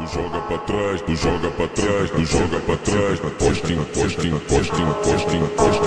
Tu joga pra trás, tu joga pra trás, tu joga pra trás. Posting, posting, posting, posting, postinho.